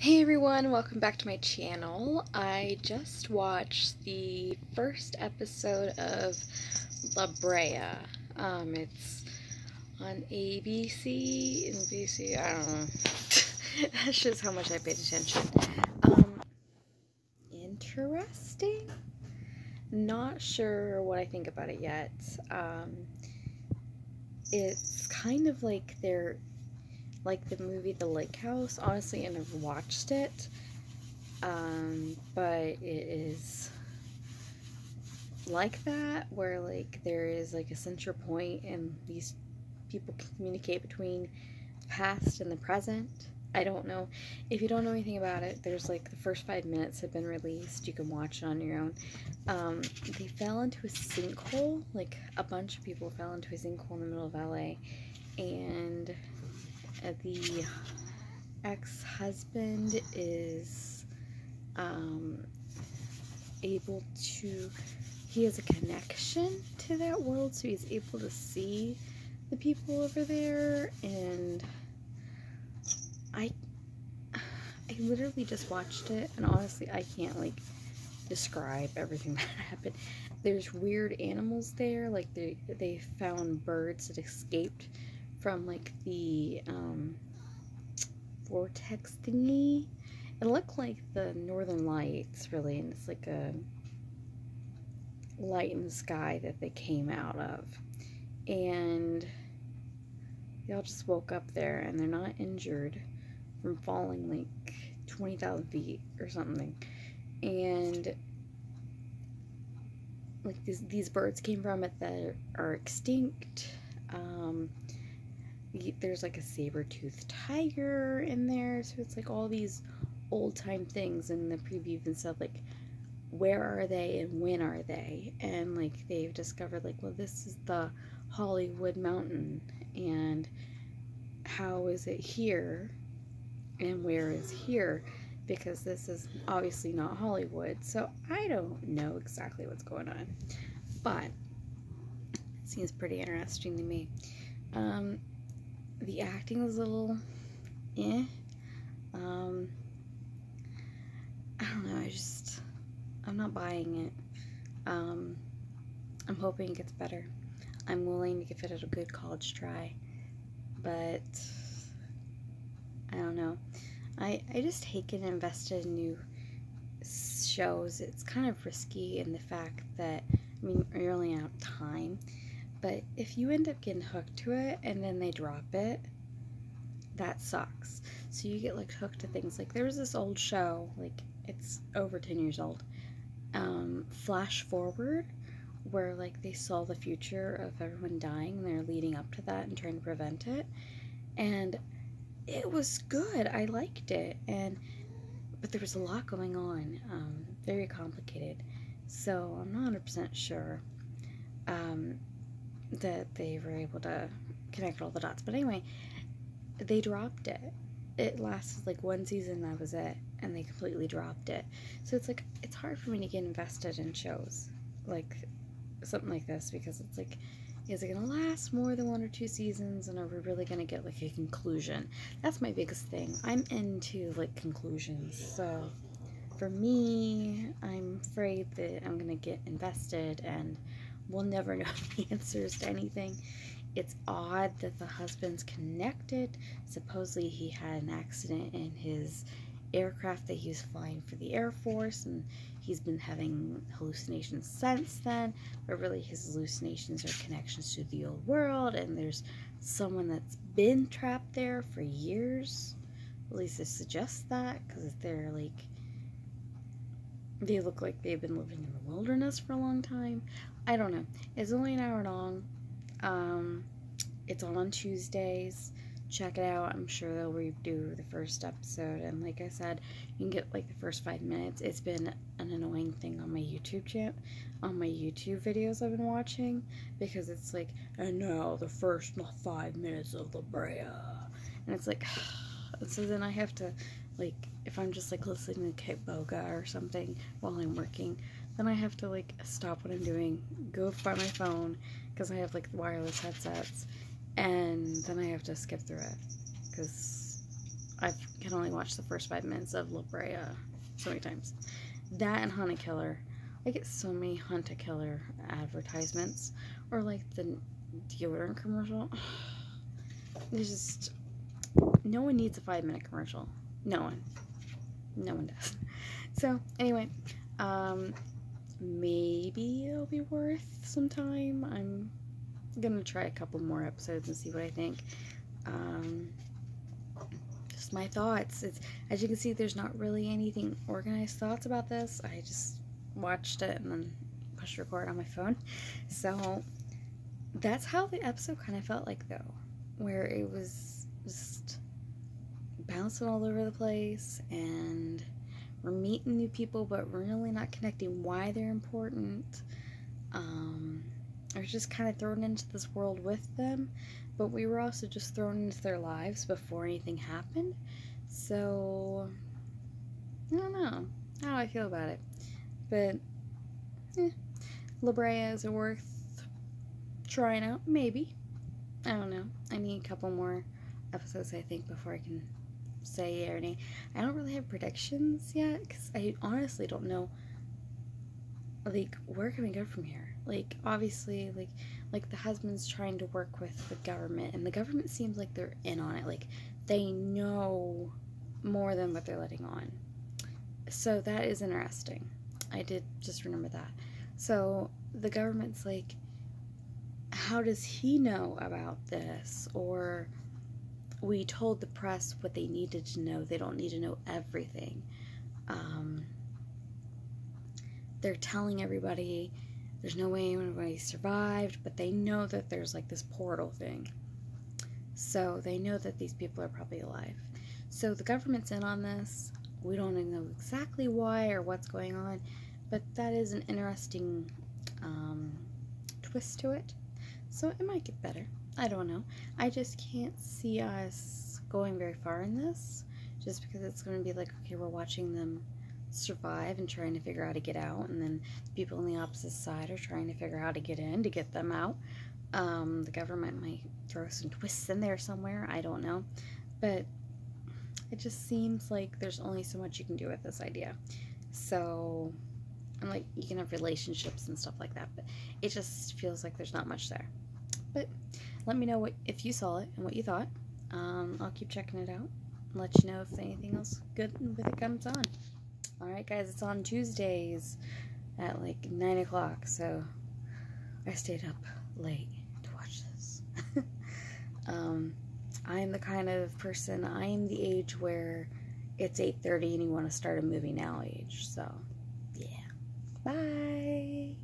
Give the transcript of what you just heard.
Hey everyone, welcome back to my channel. I just watched the first episode of La Brea. Um, it's on ABC, NBC, I don't know. That's just how much I paid attention. Um, interesting. Not sure what I think about it yet. Um, it's kind of like they're like the movie The Lake House. Honestly, I never watched it, um, but it is like that, where like there is like a central point and these people communicate between the past and the present. I don't know. If you don't know anything about it, there's like the first five minutes have been released. You can watch it on your own. Um, they fell into a sinkhole. Like a bunch of people fell into a sinkhole in the middle of LA. And the ex-husband is um, able to he has a connection to that world so he's able to see the people over there and I I literally just watched it and honestly I can't like describe everything that happened. There's weird animals there like they they found birds that escaped from like the um, vortex thingy. It looked like the northern lights, really, and it's like a light in the sky that they came out of. And they all just woke up there and they're not injured from falling like 20,000 feet or something. And like these, these birds came from it that are extinct. Um, there's like a saber-toothed tiger in there so it's like all these old-time things and the preview and stuff like where are they and when are they? And like they've discovered like well this is the hollywood mountain and how is it here and where is here? Because this is obviously not hollywood so i don't know exactly what's going on but it seems pretty interesting to me. Um, the acting was a little eh. Um, I don't know, I just, I'm not buying it. Um, I'm hoping it gets better. I'm willing to give it a good college try, but I don't know. I, I just hate getting invested in new shows. It's kind of risky in the fact that, I mean, you're only out of time. But if you end up getting hooked to it and then they drop it, that sucks. So you get like hooked to things like there was this old show, like it's over 10 years old, um, Flash Forward, where like they saw the future of everyone dying and they're leading up to that and trying to prevent it. And it was good. I liked it. And but there was a lot going on, um, very complicated. So I'm not 100% sure. Um, that they were able to connect all the dots. But anyway, they dropped it. It lasted like one season, that was it, and they completely dropped it. So it's like, it's hard for me to get invested in shows like something like this because it's like, is it going to last more than one or two seasons and are we really going to get like a conclusion? That's my biggest thing. I'm into like conclusions. So for me, I'm afraid that I'm going to get invested and We'll never know the answers to anything. It's odd that the husband's connected. Supposedly he had an accident in his aircraft that he was flying for the Air Force and he's been having hallucinations since then, but really his hallucinations are connections to the old world and there's someone that's been trapped there for years. At least it suggests that because they're like they look like they've been living in the wilderness for a long time. I don't know. It's only an hour long. Um, it's on Tuesdays. Check it out. I'm sure they'll redo the first episode. And like I said, you can get like the first five minutes. It's been an annoying thing on my YouTube channel, on my YouTube videos I've been watching, because it's like, and now the first five minutes of La Brea. And it's like, so then I have to, like, if I'm just like listening to Kitboga or something while I'm working, then I have to like stop what I'm doing, go by my phone because I have like wireless headsets, and then I have to skip through it because I can only watch the first five minutes of La Brea so many times. That and Hunt a Killer. I get so many Hunt Killer advertisements. Or like the deodorant commercial. There's just no one needs a five minute commercial. No one. No one does. So anyway, um, maybe it'll be worth some time. I'm gonna try a couple more episodes and see what I think. Um, just my thoughts. It's as you can see, there's not really anything organized thoughts about this. I just watched it and then pushed record on my phone. So that's how the episode kind of felt like though, where it was just bouncing all over the place and we're meeting new people but we're really not connecting why they're important. Um, I was just kind of thrown into this world with them, but we were also just thrown into their lives before anything happened. So, I don't know how I feel about it. But, eh, La Brea, is it worth trying out? Maybe. I don't know. I need a couple more episodes, I think, before I can say or nay. I don't really have predictions yet because I honestly don't know. Like, where can we go from here? Like, obviously, like, like the husband's trying to work with the government, and the government seems like they're in on it. Like, they know more than what they're letting on. So that is interesting. I did just remember that. So the government's like, how does he know about this? Or we told the press what they needed to know. They don't need to know everything. Um, they're telling everybody there's no way anybody survived, but they know that there's like this portal thing. So they know that these people are probably alive. So the government's in on this. We don't know exactly why or what's going on, but that is an interesting um, twist to it. So it might get better. I don't know. I just can't see us going very far in this just because it's going to be like, okay, we're watching them survive and trying to figure out how to get out, and then the people on the opposite side are trying to figure out how to get in to get them out. Um, the government might throw some twists in there somewhere, I don't know. But it just seems like there's only so much you can do with this idea. So, and like, you can have relationships and stuff like that, but it just feels like there's not much there. But let me know what if you saw it and what you thought. Um, I'll keep checking it out. and Let you know if anything else good with it comes on. Alright guys, it's on Tuesdays at like 9 o'clock, so I stayed up late to watch this. um, I'm the kind of person, I am the age where it's 8.30 and you want to start a movie now age, so yeah. Bye!